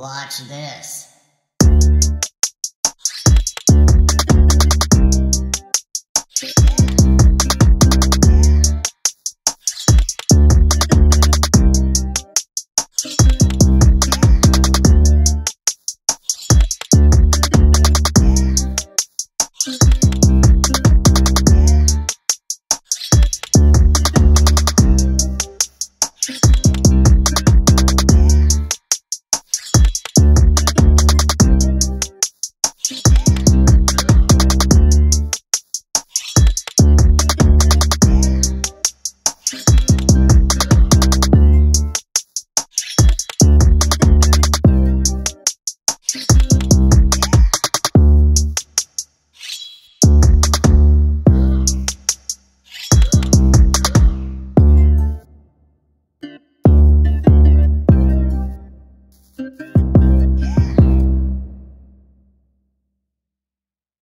Watch this.